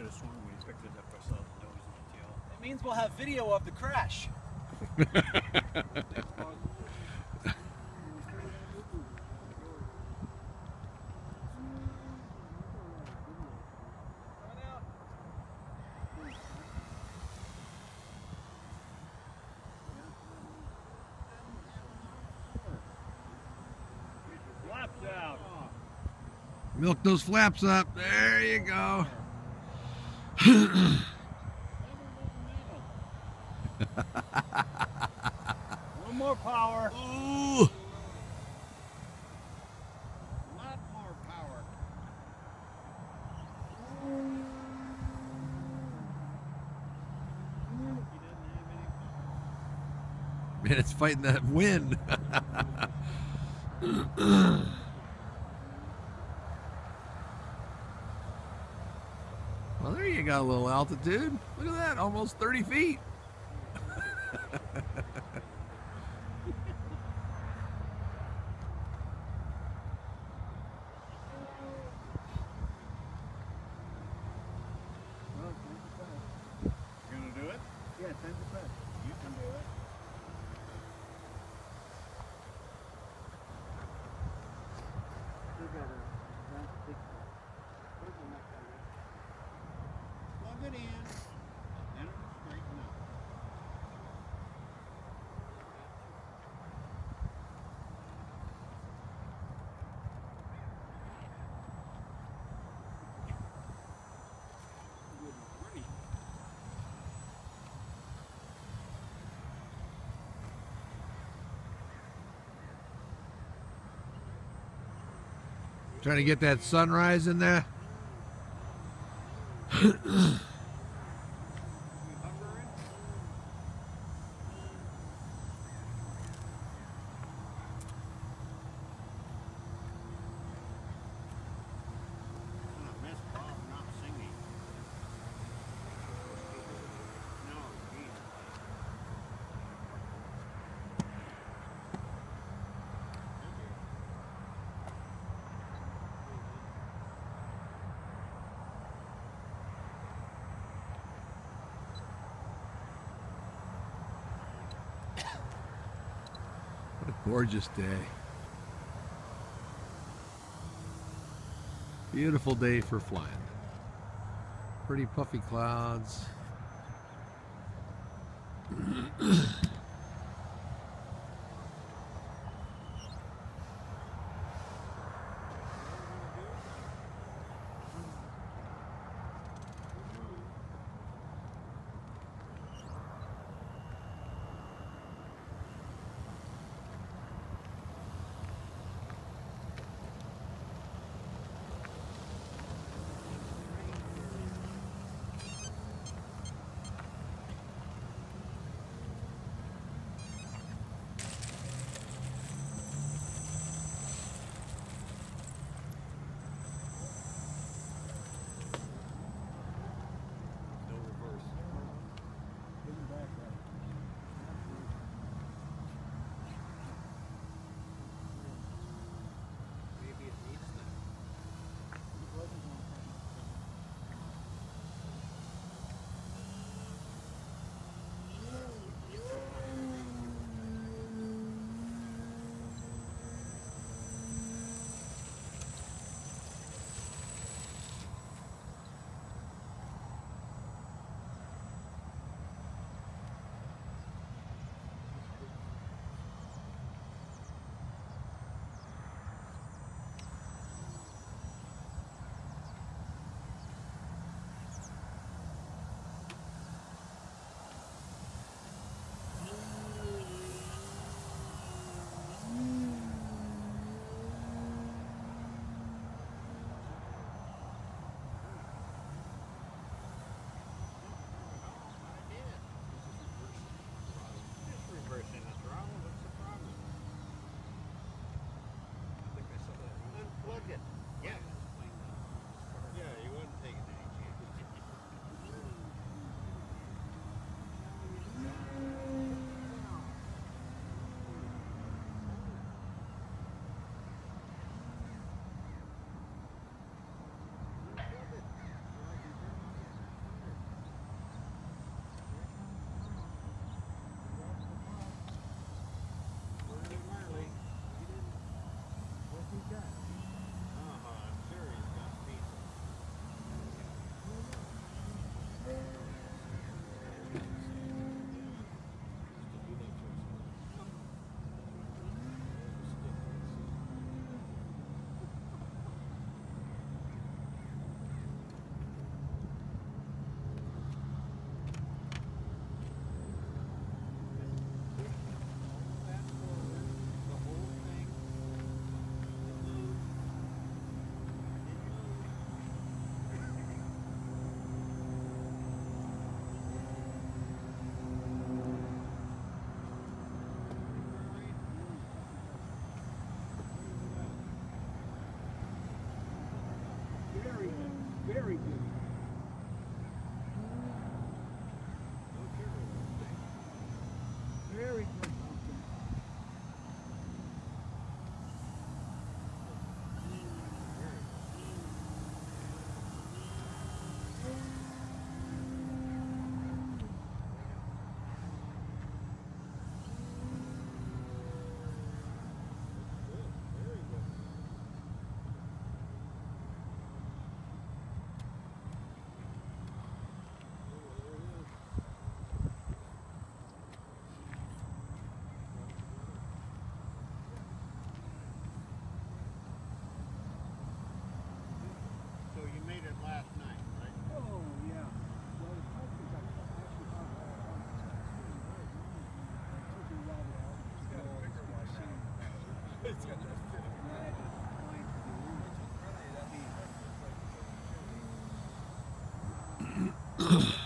could have sworn when he picked it up, I saw the nose and the tail. It means we'll have video of the crash. Milk those flaps up. There you go. One more power. Ooh. lot more power. Man, it's fighting that wind. well, there you got a little altitude. Look at that, almost 30 feet. Trying to get that sunrise in there. gorgeous day. Beautiful day for flying. Pretty puffy clouds. Ugh.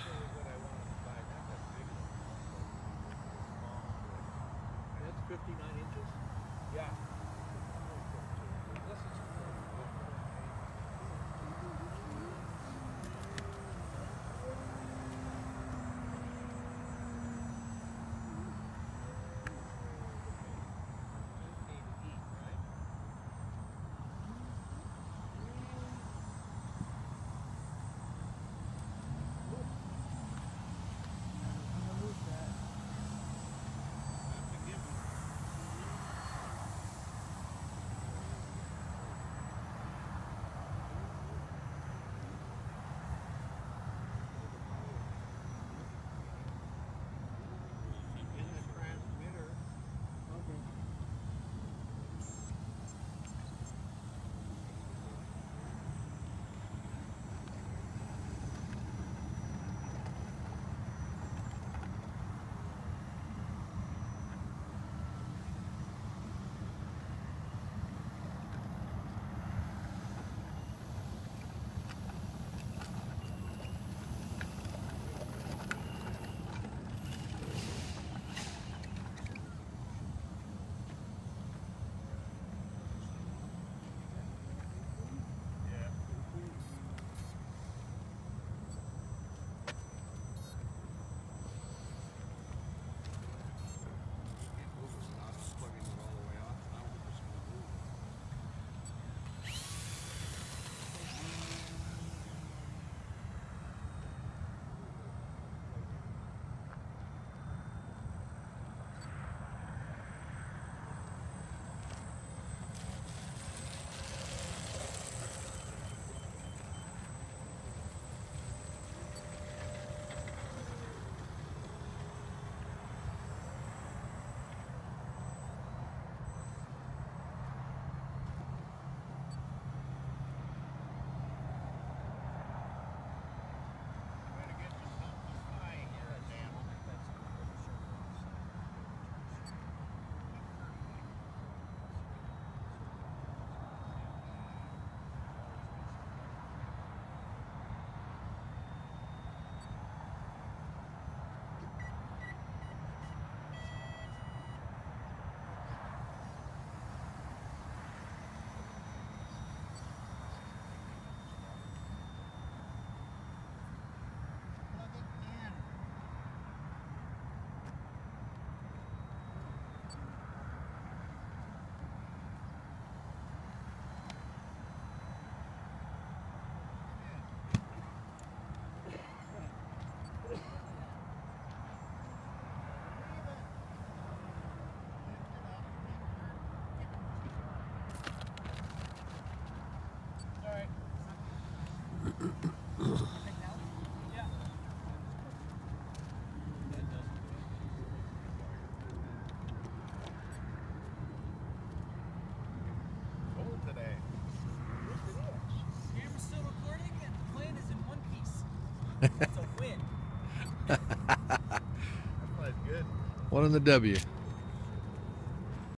One in the W.